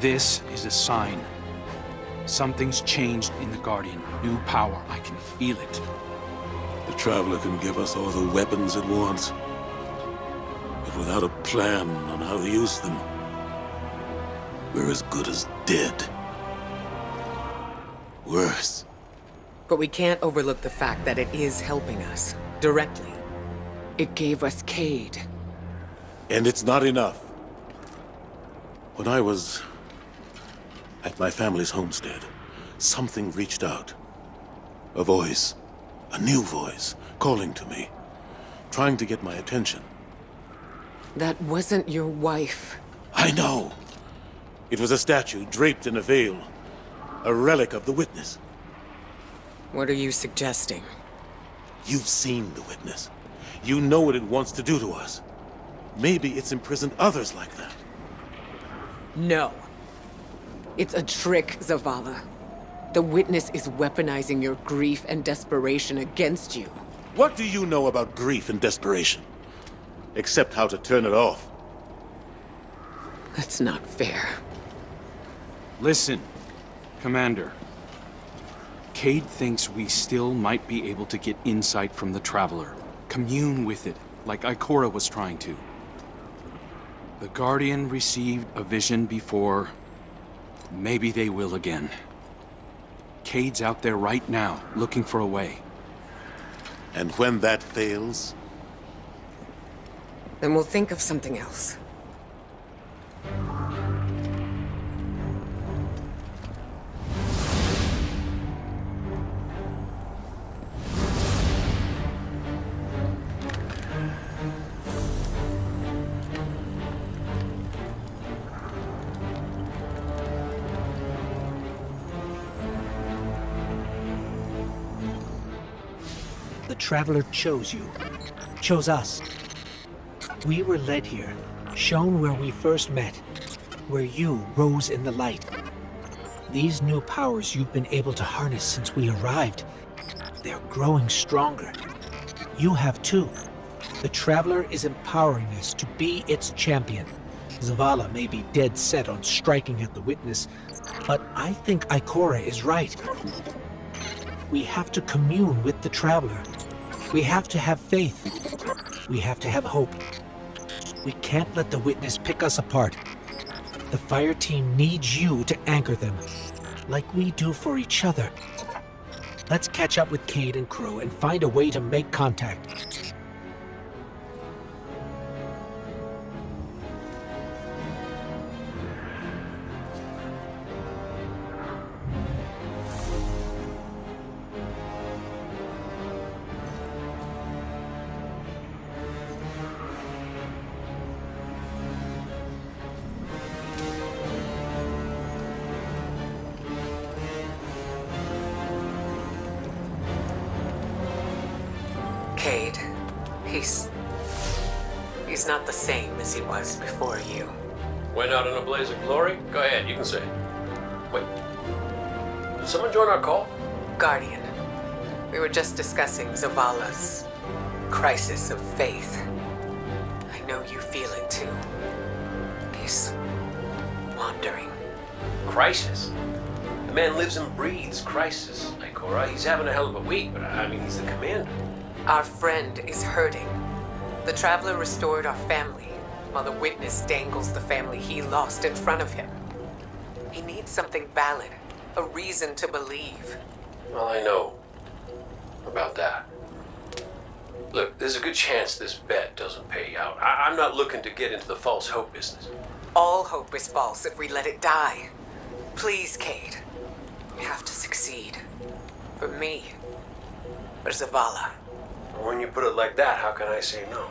This is a sign. Something's changed in the Guardian. New power. I can feel it. The Traveler can give us all the weapons it wants. But without a plan on how to use them, we're as good as dead. Worse. But we can't overlook the fact that it is helping us. Directly. It gave us Cayde. And it's not enough. When I was at my family's homestead, something reached out. A voice. A new voice. Calling to me. Trying to get my attention. That wasn't your wife. I know. It was a statue draped in a veil. A relic of the Witness. What are you suggesting? You've seen the Witness. You know what it wants to do to us. Maybe it's imprisoned others like that. No. It's a trick, Zavala. The Witness is weaponizing your grief and desperation against you. What do you know about grief and desperation? Except how to turn it off. That's not fair. Listen, Commander. Cayde thinks we still might be able to get insight from the Traveler. Commune with it, like Ikora was trying to. The Guardian received a vision before. Maybe they will again. Cayde's out there right now, looking for a way. And when that fails, Then we'll think of something else. Traveler chose you, chose us. We were led here, shown where we first met, where you rose in the light. These new powers you've been able to harness since we arrived, they're growing stronger. You have too. The Traveler is empowering us to be its champion. Zavala may be dead set on striking at the Witness, but I think Ikora is right. We have to commune with the Traveler. We have to have faith. We have to have hope. We can't let the Witness pick us apart. The fire team needs you to anchor them, like we do for each other. Let's catch up with Cayde and crew and find a way to make contact. Cayde, he's... He's not the same as he was before you. Went out in a blaze of glory? Go ahead, you can say it. Wait. Did someone join our call? Guardian, we were just discussing Zavala's crisis of faith. I know you feel it too. He's wandering. Crisis. The man lives and breathes crisis, Ikora. He's having a hell of a week, but I mean, he's the commander. Our friend is hurting. The Traveler restored our family, while the Witness dangles the family he lost in front of him. He needs something valid, a reason to believe. Well, I know about that. Look, there's a good chance this bet doesn't pay out. I- I'm not looking to get into the false hope business. All hope is false if we let it die. Please, Cayde. We have to succeed. For me. For Zavala. When you put it like that, how can I say no?